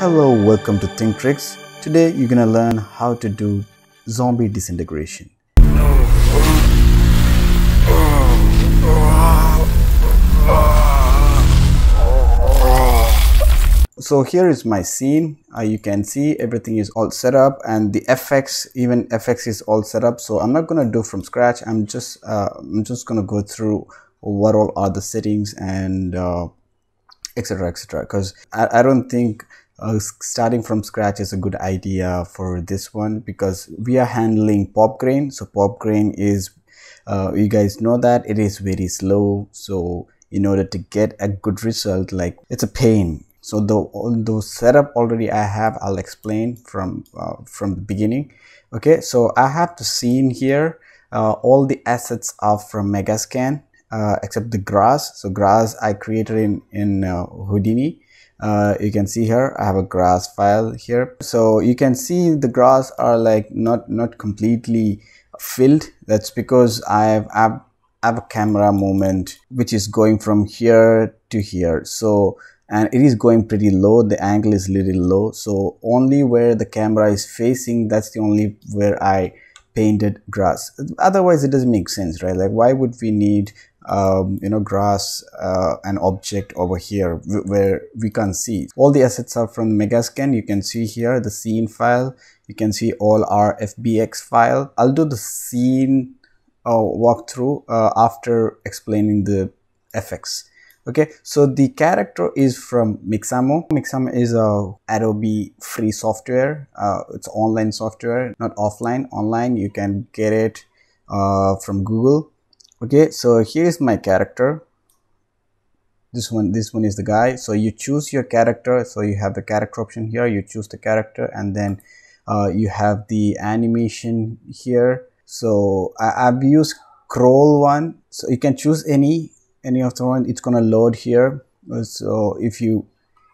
Hello, welcome to Think Trix. Today you're gonna learn how to do zombie disintegration. So here is my scene. Uh, you can see everything is all set up and the FX, even FX is all set up. So I'm not gonna do from scratch. I'm just uh, I'm just gonna go through what all are the settings and etc uh, etc because I, I don't think uh, starting from scratch is a good idea for this one because we are handling pop grain. So pop grain is uh, you guys know that it is very slow. So in order to get a good result like it's a pain. So the the setup already i have i'll explain from uh, from the beginning. Okay so i have the scene here uh, all the assets are from megascan uh, except the grass. So grass i created in in uh, houdini uh, you can see here I have a grass file here. So you can see the grass are like not not completely filled. That's because I've, I've I have a camera movement which is going from here to here. So and it is going pretty low. The angle is little low. So only where the camera is facing that's the only where I painted grass. Otherwise it doesn't make sense right? Like why would we need um, you know grass uh, an object over here where we can see. All the assets are from megascan. You can see here the scene file. You can see all our fbx file. I'll do the scene uh, walkthrough uh, after explaining the fx okay so the character is from mixamo. Mixamo is a adobe free software. Uh, it's online software not offline. Online you can get it uh, from google okay so here's my character. This one this one is the guy. So you choose your character. So you have the character option here. You choose the character and then uh, you have the animation here. So I, have used scroll one. So you can choose any any of the one. It's gonna load here. So if you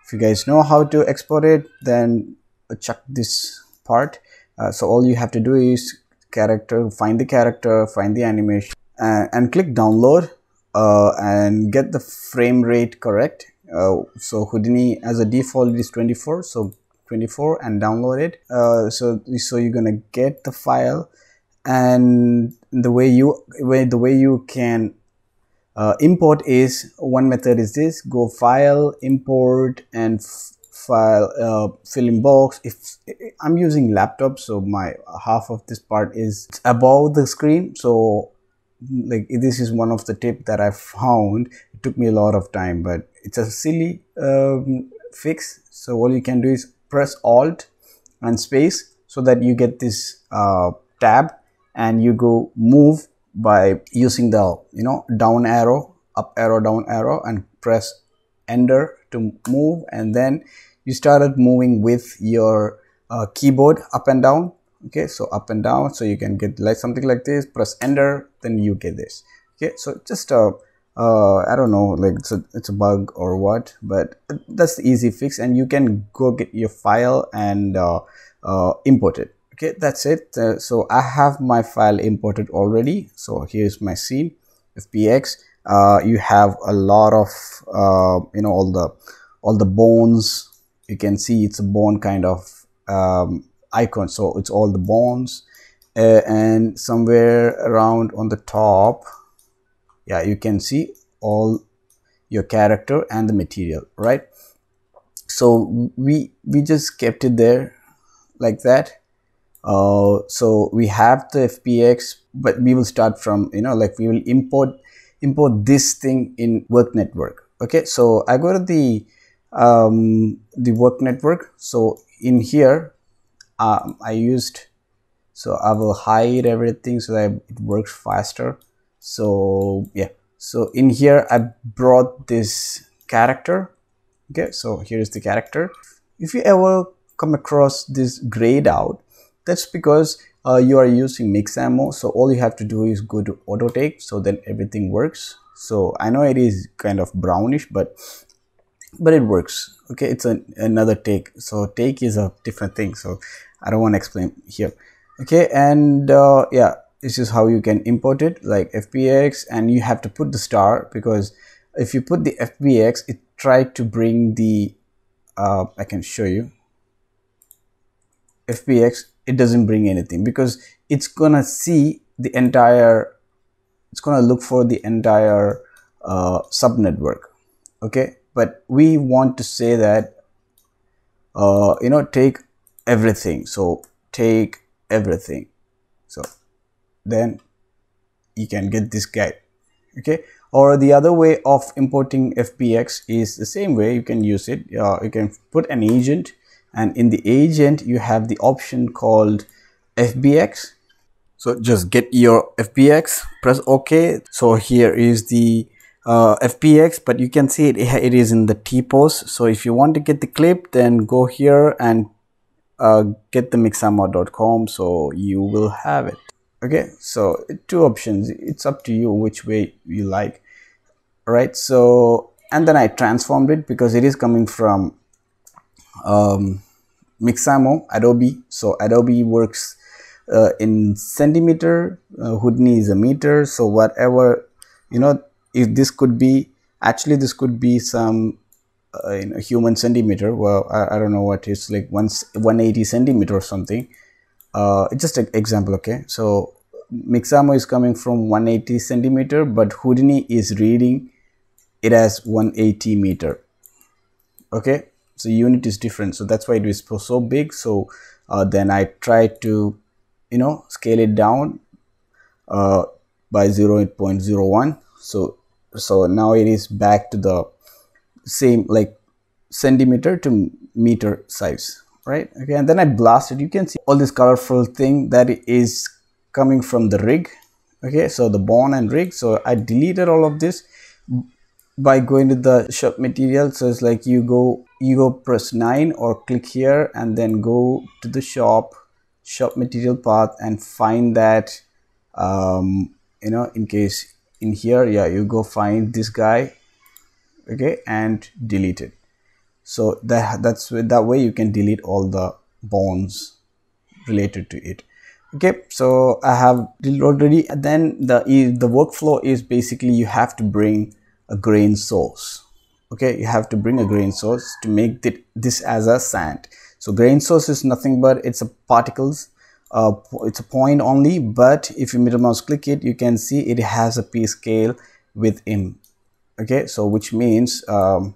if you guys know how to export it then check this part. Uh, so all you have to do is character find the character find the animation and, and click download uh, and get the frame rate correct. Uh, so Houdini as a default is 24 so 24 and download it. Uh, so so you're gonna get the file and the way you way the way you can uh, import is one method is this go file import and file uh, fill in box. If I'm using laptop so my half of this part is above the screen so like this is one of the tip that I found. It took me a lot of time, but it's a silly um, fix. So all you can do is press Alt and space so that you get this uh, tab and you go move by using the you know down arrow, up arrow, down arrow, and press Enter to move, and then you started moving with your uh, keyboard up and down okay so up and down so you can get like something like this press enter then you get this. Okay so just uh, uh i don't know like it's a it's a bug or what but that's the easy fix and you can go get your file and uh, uh import it. Okay that's it. Uh, so i have my file imported already. So here's my scene fbx uh you have a lot of you know all the all the bones. You can see it's a bone kind of um icon. So it's all the bones uh, and somewhere around on the top yeah you can see all your character and the material right? So we we just kept it there like that. Uh, so we have the fbx but we will start from you know like we will import import this thing in work network okay? So i go to the um, the work network. So in here um, I used so I will hide everything so that it works faster. So yeah. So in here I brought this character. Okay so here's the character. If you ever come across this grayed out that's because uh, you are using Mixamo so all you have to do is go to auto take so then everything works. So I know it is kind of brownish but but it works. Okay it's an, another take. So take is a different thing. So I don't want to explain here. Okay and uh, yeah this is how you can import it like FBX and you have to put the star because if you put the FBX it tried to bring the uh, I can show you. FBX, it doesn't bring anything because it's gonna see the entire, it's gonna look for the entire uh, subnetwork. Okay, but we want to say that, uh, you know, take everything. So take everything. So then you can get this guy Okay, or the other way of importing FBX is the same way you can use it. Uh, you can put an agent and in the agent you have the option called FBX. So just get your FBX, press OK. So here is the uh, FBX, but you can see it, it is in the T-pose. So if you want to get the clip, then go here and uh, get the mixamo.com. So you will have it okay so two options it's up to you which way you like right so and then I transformed it because it is coming from um, Mixamo Adobe so Adobe works uh, in centimeter uh, Houdini is a meter so whatever you know if this could be actually this could be some uh, in a human centimeter well I, I don't know what it's like once 180 centimeter or something. Uh, it's just an example okay? So Mixamo is coming from 180 centimeter but Houdini is reading it as 180 meter okay? So unit is different so that's why it is so big. So uh, then I try to you know scale it down uh, by 0.01 so so now it is back to the same like centimeter to meter size right? Okay and then I blast it you can see all this colorful thing that is coming from the rig. Okay so the bone and rig. So I deleted all of this by going to the shop material. So it's like you go you go press 9 or click here and then go to the shop shop material path and find that um, you know in case in here yeah you go find this guy okay and delete it. So that that's with that way you can delete all the bones related to it okay. So i have already then the the workflow is basically you have to bring a grain source okay. You have to bring a grain source to make this as a sand. So grain source is nothing but it's a particles uh, it's a point only but if you middle mouse click it you can see it has a p scale with within okay so which means um,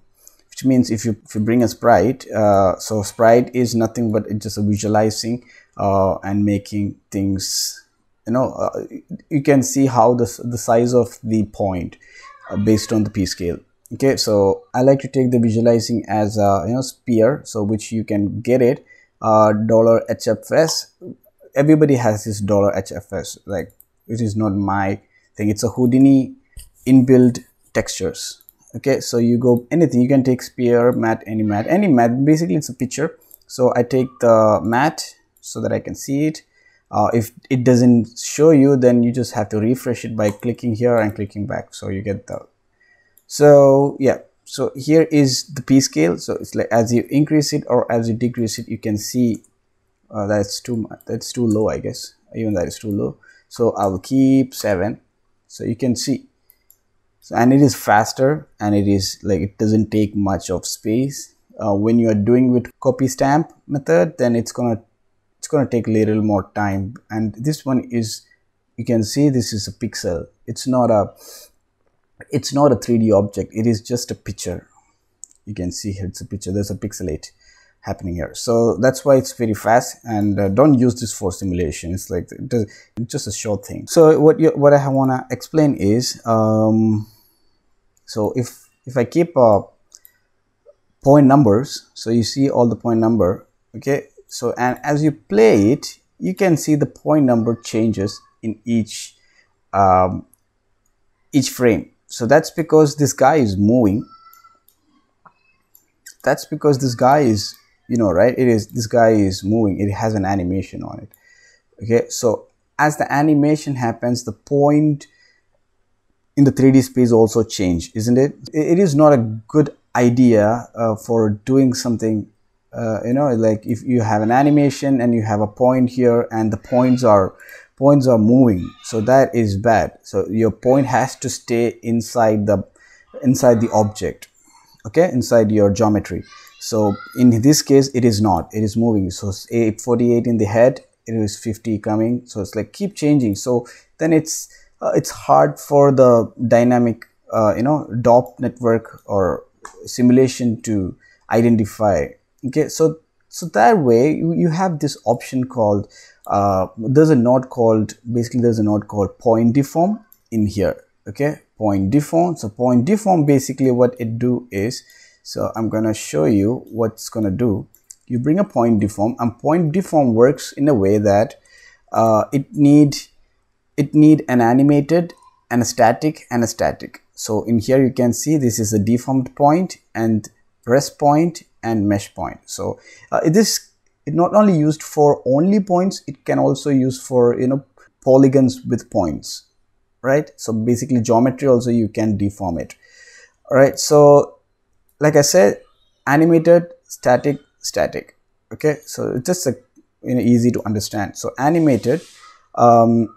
which means if you, if you bring a sprite uh, so sprite is nothing but it's just a visualizing uh, and making things you know uh, you can see how the, the size of the point uh, based on the p scale. Okay so i like to take the visualizing as a you know spear so which you can get it uh dollar hfs everybody has this dollar hfs like it is not my thing. It's a houdini inbuilt textures. Okay so you go anything you can take sphere mat, any mat, any mat, basically it's a picture. So i take the mat so that i can see it. Uh, if it doesn't show you then you just have to refresh it by clicking here and clicking back. So you get the so yeah. So here is the p scale. So it's like as you increase it or as you decrease it you can see uh, that's too much that's too low i guess. Even that is too low. So i will keep seven. So you can see. So, and it is faster and it is like it doesn't take much of space. Uh, when you are doing with copy stamp method then it's gonna it's gonna take a little more time. And this one is you can see this is a pixel. It's not a it's not a 3d object. It is just a picture. You can see here it's a picture. There's a pixelate happening here. So that's why it's very fast and uh, don't use this for simulation. It's like it's just a short thing. So what you what i want to explain is um, so if if i keep uh, point numbers so you see all the point number okay? So and as you play it you can see the point number changes in each um, each frame. So that's because this guy is moving. That's because this guy is you know right? It is this guy is moving. It has an animation on it. Okay? So as the animation happens the point in the 3d space also change isn't it it is not a good idea uh, for doing something uh, you know like if you have an animation and you have a point here and the points are points are moving. So that is bad. So your point has to stay inside the inside the object. Okay? Inside your geometry so in this case it is not. It is moving. So 48 in the head. It is 50 coming. So it's like keep changing. So then it's uh, it's hard for the dynamic uh, you know DOP network or simulation to identify. Okay so so that way you, you have this option called uh, there's a node called basically there's a node called point deform in here. Okay point deform. So point deform basically what it do is so i'm gonna show you what's gonna do. You bring a point deform and point deform works in a way that uh, it need it need an animated and a static and a static. So in here you can see this is a deformed point and rest point and mesh point. So uh, this it not only used for only points it can also use for you know polygons with points right? So basically geometry also you can deform it all right? So like i said animated static static. Okay? So it's just a you know easy to understand. So animated um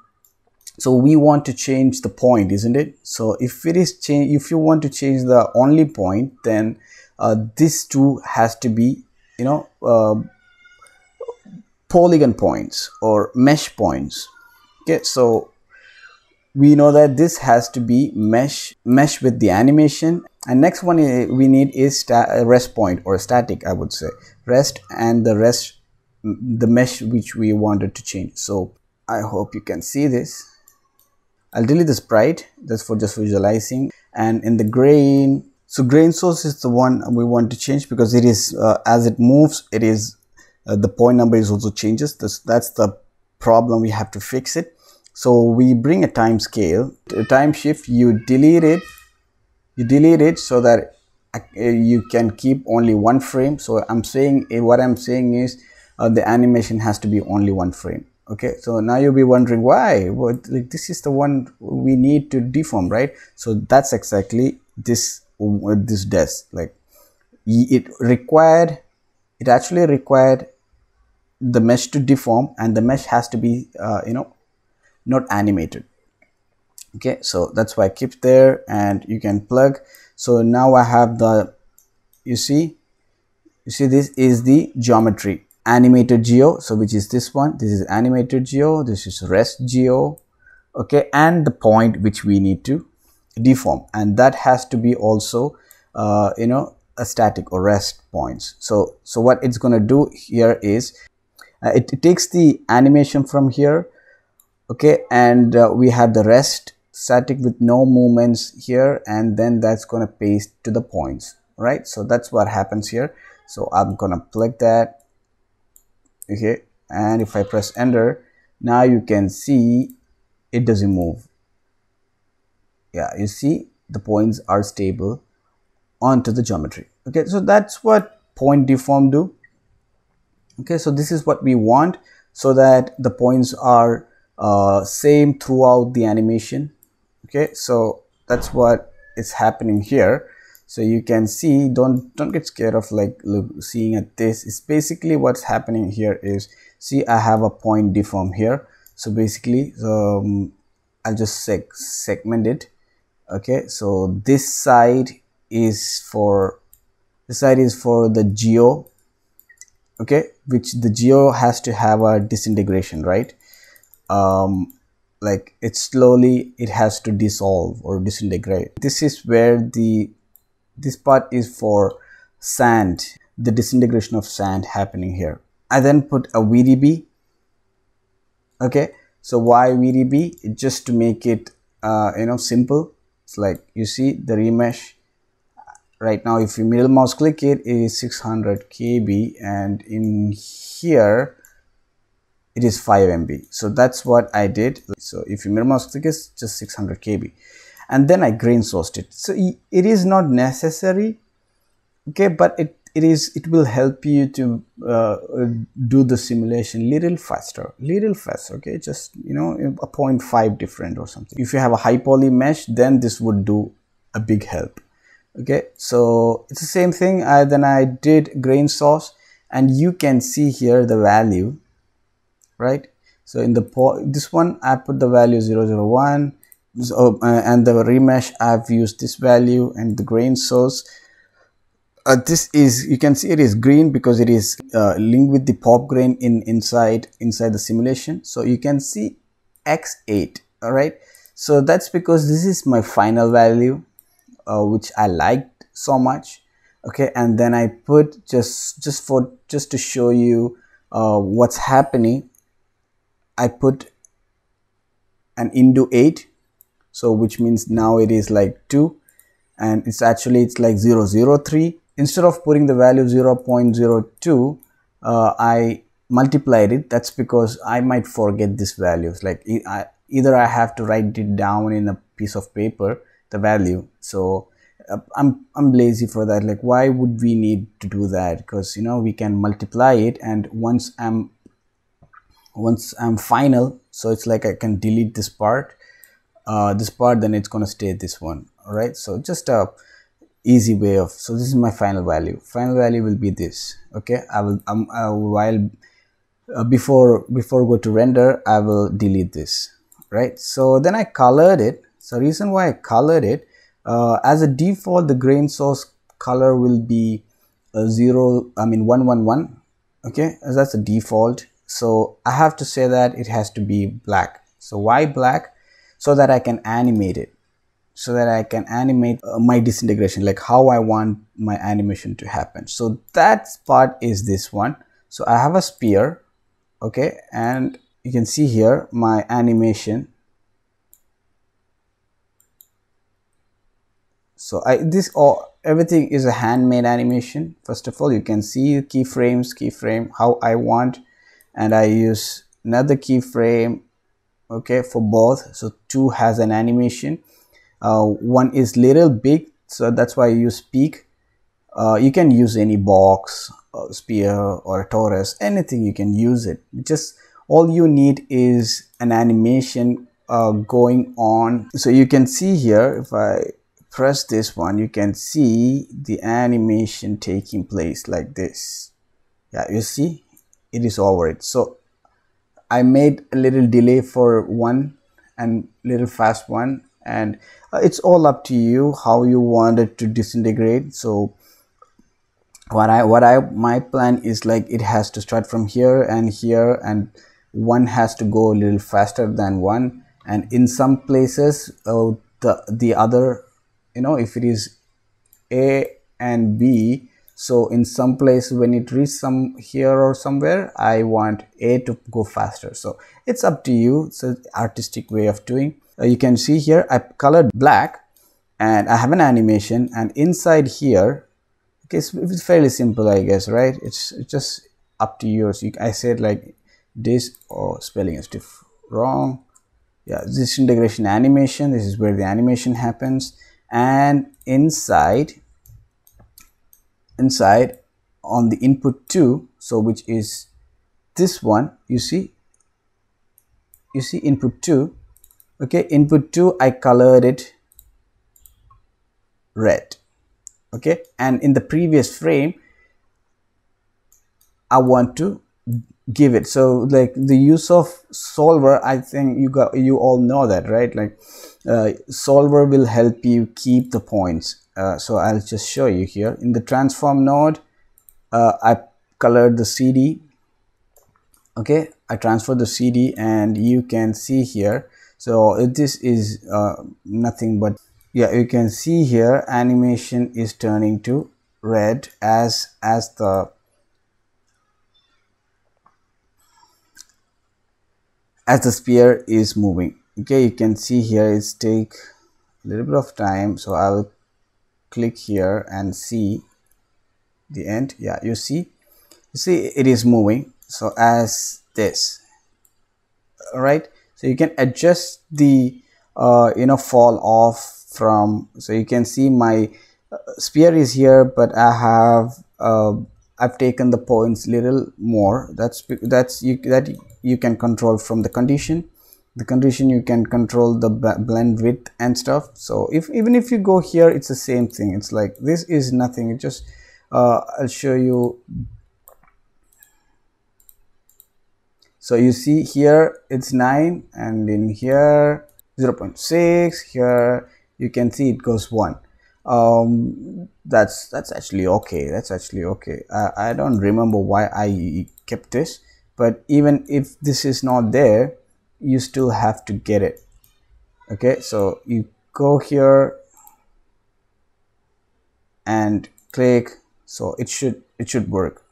so we want to change the point isn't it? So if it is change if you want to change the only point then uh, this too has to be you know uh, polygon points or mesh points. Okay? So we know that this has to be mesh mesh with the animation and next one we need is rest point or static i would say. Rest and the rest the mesh which we wanted to change. So i hope you can see this. I'll delete the sprite that's for just visualizing. And in the grain so grain source is the one we want to change because it is uh, as it moves it is uh, the point number is also changes. This that's the problem we have to fix it. So we bring a time scale, a time shift, you delete it, you delete it so that uh, you can keep only one frame. So I'm saying, eh, what I'm saying is uh, the animation has to be only one frame. Okay, so now you'll be wondering why, well, like this is the one we need to deform, right? So that's exactly this, what this does. Like it required, it actually required the mesh to deform and the mesh has to be, uh, you know, not animated okay so that's why I keep there and you can plug. So now I have the you see you see this is the geometry. Animated geo so which is this one. This is animated geo. This is rest geo. Okay and the point which we need to deform. And that has to be also uh, you know a static or rest points. So so what it's going to do here is uh, it, it takes the animation from here. Okay and uh, we have the rest static with no movements here and then that's going to paste to the points right? So that's what happens here. So i'm gonna click that okay? And if i press enter now you can see it doesn't move. Yeah you see the points are stable onto the geometry okay? So that's what point deform do okay? So this is what we want so that the points are uh, same throughout the animation okay so that's what is happening here. So you can see don't don't get scared of like look, seeing at this. It's basically what's happening here is see i have a point deform here. So basically um, i'll just seg segment it. Okay so this side is for this side is for the geo. Okay which the geo has to have a disintegration right? Um, like it slowly it has to dissolve or disintegrate. This is where the this part is for sand the disintegration of sand happening here. I then put a vdb okay so why vdb just to make it uh, you know simple. It's like you see the remesh? Right now if you middle mouse click it, it is 600 kb and in here it is 5 MB. So that's what I did. So if you mouse click is just 600 KB and then I grain sourced it. So it is not necessary. Okay, but it, it is, it will help you to uh, do the simulation little faster, little faster. Okay, just, you know, a 0.5 different or something. If you have a high poly mesh, then this would do a big help. Okay, so it's the same thing. I, then I did grain source and you can see here the value right? So in the this one i put the value 001 so, uh, and the remesh i've used this value and the grain source. Uh, this is you can see it is green because it is uh, linked with the pop grain in inside inside the simulation. So you can see x8 all right so that's because this is my final value uh, which i liked so much okay? And then i put just just for just to show you uh, what's happening i put an into 8 so which means now it is like 2 and it's actually it's like 003 instead of putting the value 0.02 uh, I multiplied it. That's because I might forget these values. Like I, either I have to write it down in a piece of paper the value. So uh, I'm, I'm lazy for that. Like why would we need to do that? Because you know we can multiply it. And once I'm once I'm final so it's like I can delete this part uh, this part then it's gonna stay this one all right so just a easy way of so this is my final value. Final value will be this okay? I will um, uh, while uh, before before go to render i will delete this right? So then i colored it. So reason why i colored it uh, as a default the grain source color will be a zero i mean 111 okay? As that's a default so i have to say that it has to be black. So why black? So that i can animate it. So that I can animate uh, my disintegration like how I want my animation to happen. So that part is this one. So I have a spear okay? And you can see here my animation. So I this all everything is a handmade animation. First of all you can see keyframes keyframe how I want and I use another keyframe okay for both. So two has an animation. Uh, one is little big so that's why you use peak. Uh, you can use any box or a torus anything you can use it. Just all you need is an animation uh, going on. So you can see here if I press this one you can see the animation taking place like this. Yeah you see it is over it. So I made a little delay for one and little fast one and uh, it's all up to you how you want it to disintegrate. So what i what i my plan is like it has to start from here and here and one has to go a little faster than one. And in some places uh, the the other you know if it is a and b so in some place when it reaches some here or somewhere i want a to go faster. So it's up to you. It's an artistic way of doing. Uh, you can see here I colored black and I have an animation. And inside here okay it's, it's fairly simple I guess right? It's, it's just up to yours you, I said like this or oh, spelling is diff wrong. Yeah this integration animation this is where the animation happens. And inside inside on the input 2 so which is this one you see you see input 2 okay input 2 I colored it red. Okay and in the previous frame I want to give it. So like the use of solver I think you got you all know that right? Like solver will help you keep the points. Uh, so I'll just show you here. In the transform node uh, I colored the CD okay I transfer the CD and you can see here. So this is uh, nothing but yeah you can see here animation is turning to red as as the as the sphere is moving okay you can see here it's take a little bit of time so i will click here and see the end. Yeah you see you see it is moving so as this all right? So you can adjust the uh, you know fall off from so you can see my spear is here but I have uh, I've taken the points little more. That's that's you that you can control from the condition the condition you can control the blend width and stuff. So if even if you go here it's the same thing. It's like this is nothing. It just uh, I'll show you. So you see here it's 9 and in here 0 0.6 here you can see it goes 1 um, that's that's actually okay. That's actually okay. I, I don't remember why I kept this but even if this is not there you still have to get it. Okay so you go here and click so it should it should work.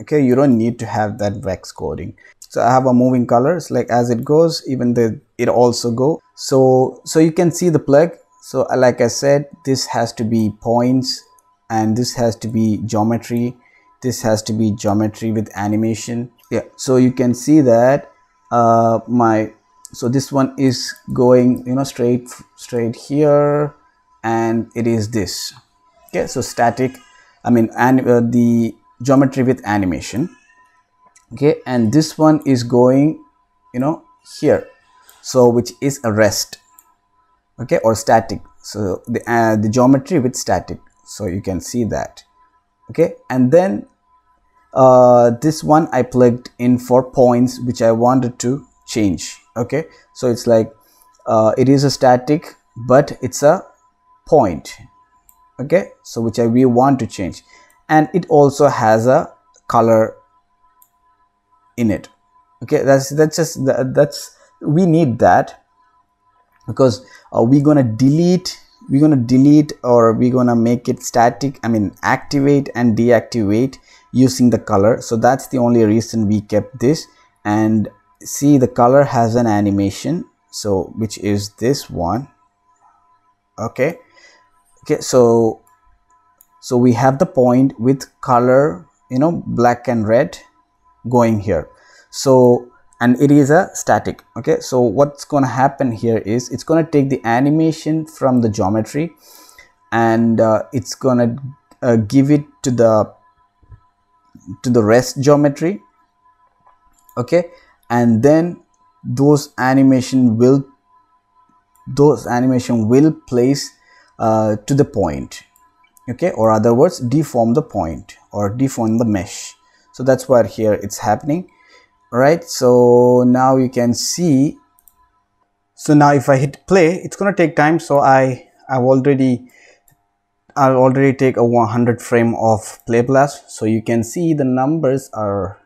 Okay you don't need to have that vex coding so i have a moving colors like as it goes even the it also go. So so you can see the plug. So uh, like i said this has to be points and this has to be geometry. This has to be geometry with animation. Yeah so you can see that uh my so this one is going you know straight straight here and it is this. Okay so static i mean and uh, the geometry with animation. Okay and this one is going you know here. So which is a rest. Okay or static. So the uh, the geometry with static. So you can see that. Okay and then uh, this one I plugged in for points which I wanted to change okay? So it's like uh, it is a static but it's a point okay? So which I we want to change. And it also has a color in it okay? That's that's just that's we need that because uh, we're gonna delete we're gonna delete or we're gonna make it static I mean activate and deactivate using the color. So that's the only reason we kept this. And see the color has an animation. So which is this one. Okay. Okay so so we have the point with color you know black and red going here. So and it is a static. Okay so what's going to happen here is it's going to take the animation from the geometry and uh, it's going to uh, give it to the to the rest geometry okay? And then those animation will those animation will place uh, to the point okay? Or other words deform the point or deform the mesh. So that's what here it's happening right? So now you can see so now if I hit play it's gonna take time. So I I've already I'll already take a 100 frame of play blast so you can see the numbers are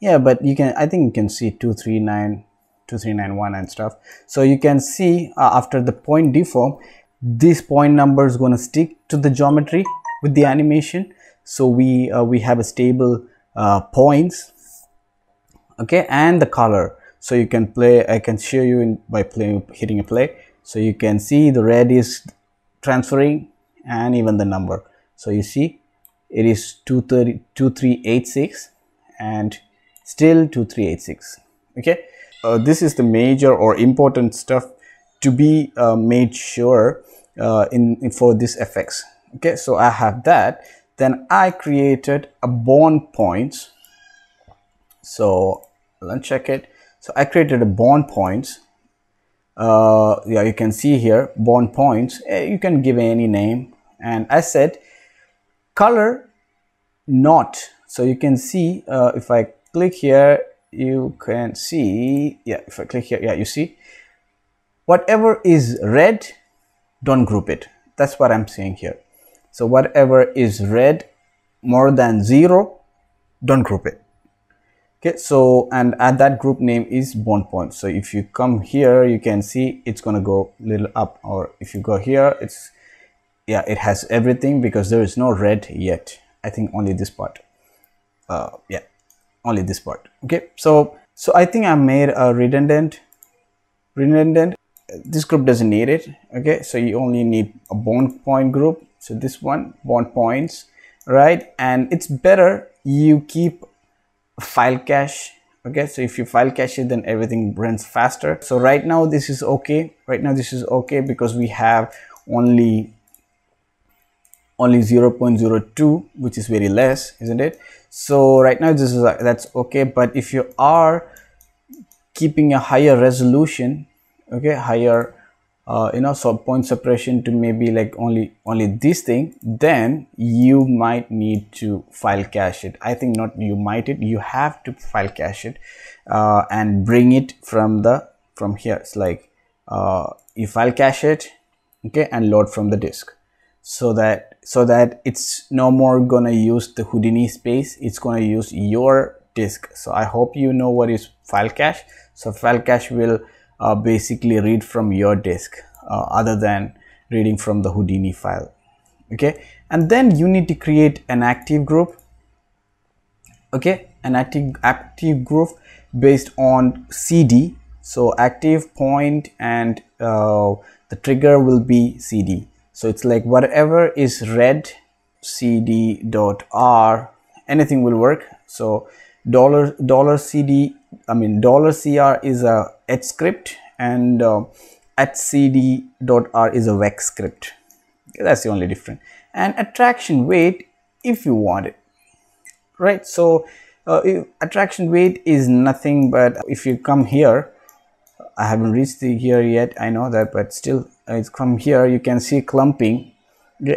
yeah but you can i think you can see 239 2391 and stuff. So you can see uh, after the point deform this point number is going to stick to the geometry with the animation. So we uh, we have a stable uh, points okay and the color. So you can play i can show you in by playing hitting a play. So you can see the red is transferring and even the number. So you see it is 230 2386 and still 2386 okay? Uh, this is the major or important stuff to be uh, made sure uh, in, in, for this effects. Okay? So i have that. Then i created a bond points. So let's check it. So i created a bond points. Uh, yeah you can see here bond points. Eh, you can give any name and i said color not. So you can see uh, if i click here you can see yeah if i click here yeah you see. Whatever is red don't group it. That's what i'm saying here. So whatever is red more than zero don't group it. Okay so and add that group name is bond point. So if you come here you can see it's to go little up or if you go here it's yeah it has everything because there is no red yet. I think only this part. Uh yeah only this part. Okay so so i think i made a redundant redundant. This group doesn't need it okay? So you only need a bond point group. So this one bond points right? And it's better you keep file cache okay? So if you file cache it then everything runs faster. So right now this is okay. Right now this is okay because we have only only 0.02 which is very less isn't it? So right now this is that's okay. But if you are keeping a higher resolution okay higher uh, you know so point separation to maybe like only only this thing then you might need to file cache it. I think not you might it you have to file cache it uh, and bring it from the from here. It's like uh, you file cache it okay and load from the disk so that so that it's no more gonna use the Houdini space it's gonna use your disk. So I hope you know what is file cache. So file cache will uh, basically read from your disk uh, other than reading from the Houdini file. Okay? And then you need to create an active group. Okay? An active active group based on cd so active point and uh, the trigger will be cd so it's like whatever is red cd dot r anything will work. So dollar dollar cd i mean dollar cr is a h script and uh, at cd dot r is a vex script. That's the only difference. And attraction weight if you want it right? So uh, attraction weight is nothing but if you come here I haven't reached the here yet I know that but still it's from here you can see clumping.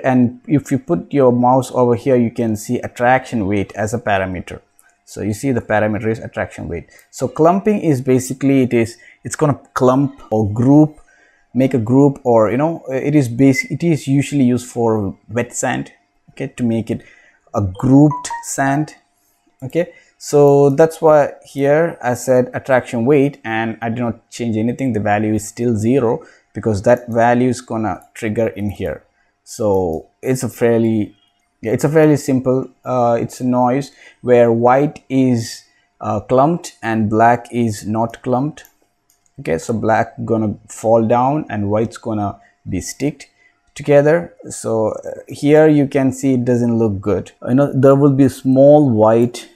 And if you put your mouse over here you can see attraction weight as a parameter. So you see the parameter is attraction weight. So clumping is basically it is it's gonna clump or group make a group or you know it is base it is usually used for wet sand okay to make it a grouped sand okay so that's why here I said attraction weight and I did not change anything. The value is still zero because that value is gonna trigger in here. So it's a fairly it's a fairly simple uh, it's a noise where white is uh, clumped and black is not clumped. Okay so black gonna fall down and white's gonna be sticked together. So uh, here you can see it doesn't look good. You know there will be small white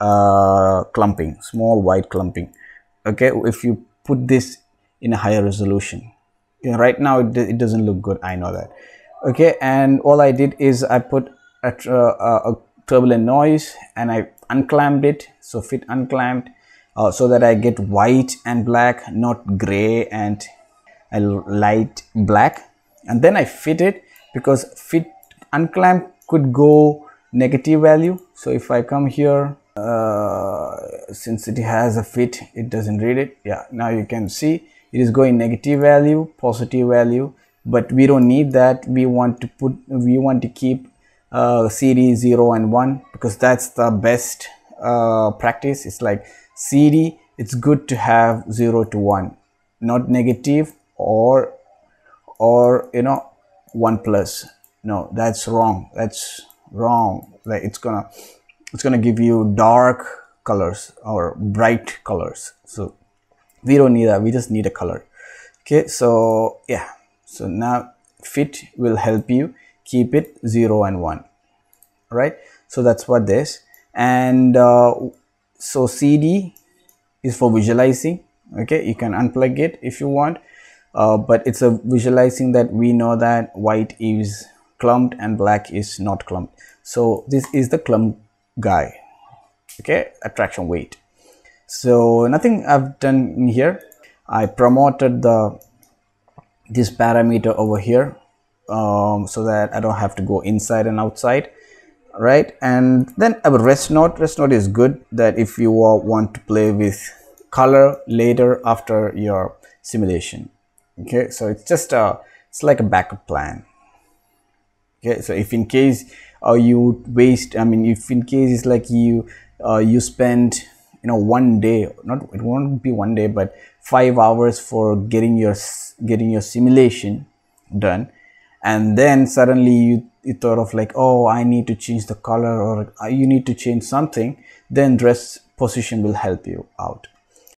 uh, clumping small white clumping. Okay if you put this in a higher resolution right now it, it doesn't look good I know that. Okay and all I did is I put a, uh, a turbulent noise and I unclamped it. So fit unclamped uh, so that I get white and black not gray and a light black. And then I fit it because fit unclamp could go negative value. So if I come here uh, since it has a fit it doesn't read it. Yeah now you can see it is going negative value positive value but we don't need that. We want to put we want to keep uh, CD 0 and 1 because that's the best uh, practice. It's like CD it's good to have 0 to 1 not negative or or you know 1 plus. No that's wrong. That's wrong. Like it's gonna it's gonna give you dark colors or bright colors. So we don't need that. We just need a color. Okay so yeah. So now fit will help you keep it 0 and 1 right so that's what this. And uh, so cd is for visualizing. Okay? You can unplug it if you want. Uh, but it's a visualizing that we know that white is clumped and black is not clumped. So this is the clump guy okay? Attraction weight. So nothing i've done in here. I promoted the this parameter over here um, so that i don't have to go inside and outside right? And then a rest node rest node is good that if you want to play with color later after your simulation okay? So it's just a it's like a backup plan okay? So if in case uh, you waste i mean if in case it's like you uh, you spend you know one day not it won't be one day but five hours for getting your getting your simulation done. And then suddenly you, you thought of like oh i need to change the color or uh, you need to change something then dress position will help you out